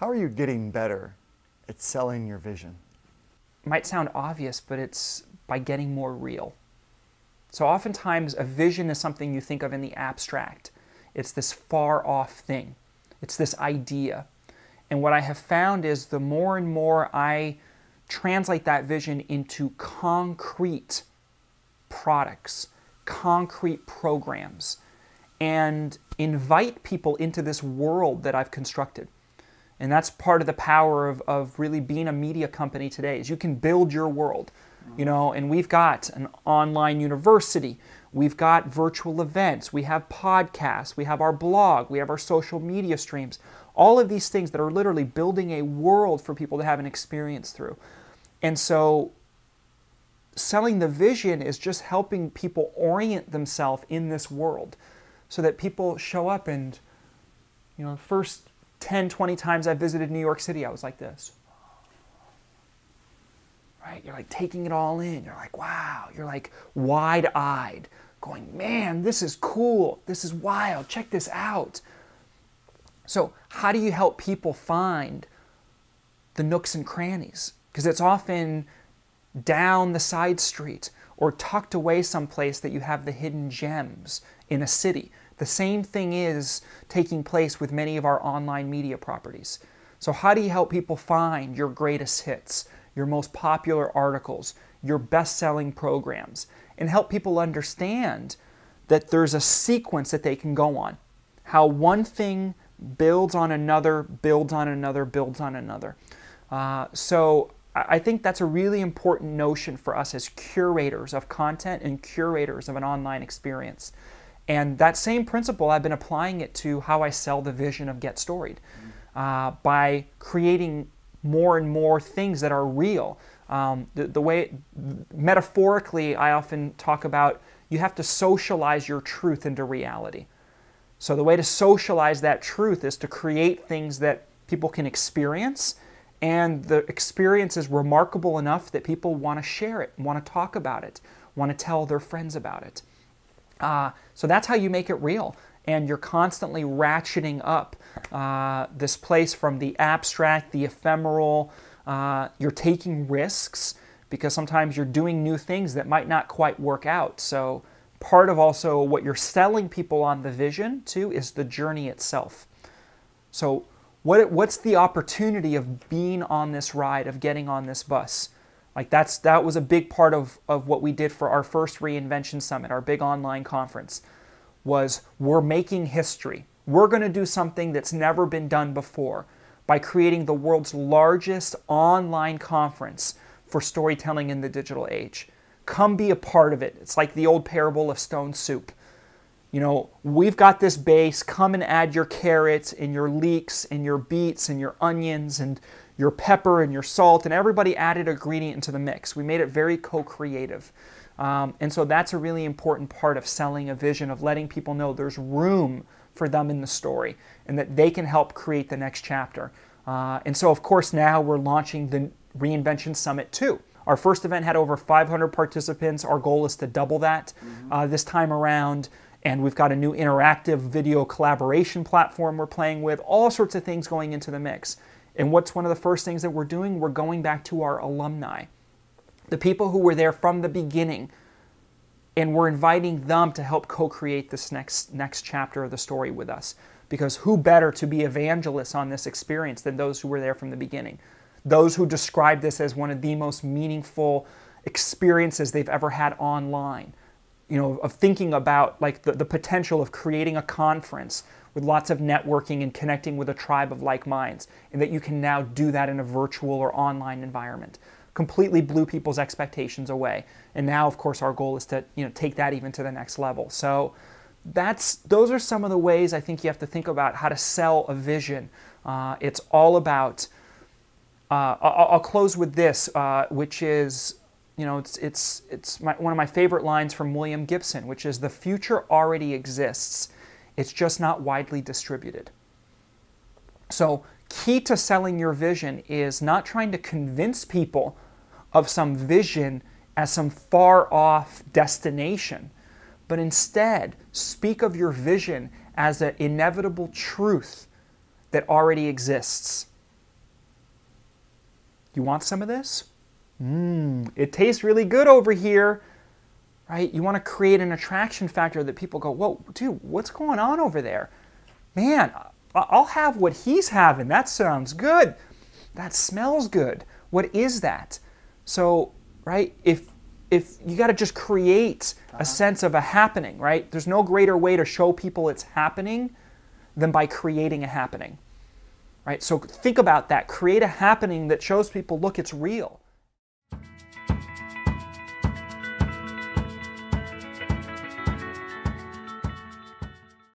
How are you getting better at selling your vision? might sound obvious, but it's by getting more real. So, oftentimes, a vision is something you think of in the abstract. It's this far off thing, it's this idea. And what I have found is the more and more I translate that vision into concrete products, concrete programs, and invite people into this world that I've constructed. And that's part of the power of, of really being a media company today is you can build your world. You know, and we've got an online university, we've got virtual events, we have podcasts, we have our blog, we have our social media streams, all of these things that are literally building a world for people to have an experience through. And so selling the vision is just helping people orient themselves in this world so that people show up and you know, first 10, 20 times I visited New York City, I was like this. Right? You're like taking it all in. You're like, wow. You're like wide eyed, going, man, this is cool. This is wild. Check this out. So, how do you help people find the nooks and crannies? Because it's often down the side street or tucked away someplace that you have the hidden gems in a city. The same thing is taking place with many of our online media properties. So, how do you help people find your greatest hits, your most popular articles, your best selling programs, and help people understand that there's a sequence that they can go on? How one thing builds on another, builds on another, builds on another. Uh, so, I think that's a really important notion for us as curators of content and curators of an online experience. And that same principle, I've been applying it to how I sell the vision of Get Storied uh, by creating more and more things that are real. Um, the, the way, metaphorically, I often talk about you have to socialize your truth into reality. So, the way to socialize that truth is to create things that people can experience, and the experience is remarkable enough that people want to share it, want to talk about it, want to tell their friends about it. Uh, so that's how you make it real. And you're constantly ratcheting up uh, this place from the abstract, the ephemeral. Uh, you're taking risks because sometimes you're doing new things that might not quite work out. So, part of also what you're selling people on the vision to is the journey itself. So, what, what's the opportunity of being on this ride, of getting on this bus? Like that's that was a big part of, of what we did for our first reinvention summit, our big online conference, was we're making history. We're going to do something that's never been done before by creating the world's largest online conference for storytelling in the digital age. Come be a part of it. It's like the old parable of stone soup. You know, we've got this base. Come and add your carrots and your leeks and your beets and your onions and your pepper and your salt, and everybody added a ingredient into the mix. We made it very co creative. Um, and so that's a really important part of selling a vision, of letting people know there's room for them in the story and that they can help create the next chapter. Uh, and so, of course, now we're launching the Reinvention Summit 2. Our first event had over 500 participants. Our goal is to double that mm-hmm. uh, this time around. And we've got a new interactive video collaboration platform we're playing with, all sorts of things going into the mix. And what's one of the first things that we're doing? We're going back to our alumni, the people who were there from the beginning, and we're inviting them to help co-create this next next chapter of the story with us. Because who better to be evangelists on this experience than those who were there from the beginning? Those who describe this as one of the most meaningful experiences they've ever had online. You know, of thinking about like the, the potential of creating a conference with lots of networking and connecting with a tribe of like minds, and that you can now do that in a virtual or online environment. Completely blew people's expectations away. And now, of course, our goal is to you know, take that even to the next level. So that's, those are some of the ways I think you have to think about how to sell a vision. Uh, it's all about, uh, I'll, close with this, uh, which is you know, it's, it's, it's my, one of my favorite lines from William Gibson, which is the future already exists. It's just not widely distributed. So, key to selling your vision is not trying to convince people of some vision as some far off destination, but instead speak of your vision as an inevitable truth that already exists. You want some of this? Mmm, it tastes really good over here, right? You want to create an attraction factor that people go, whoa, dude, what's going on over there? Man, I'll have what he's having. That sounds good. That smells good. What is that? So, right, if if you got to just create a uh-huh. sense of a happening, right? There's no greater way to show people it's happening than by creating a happening. Right? So think about that. Create a happening that shows people, look, it's real.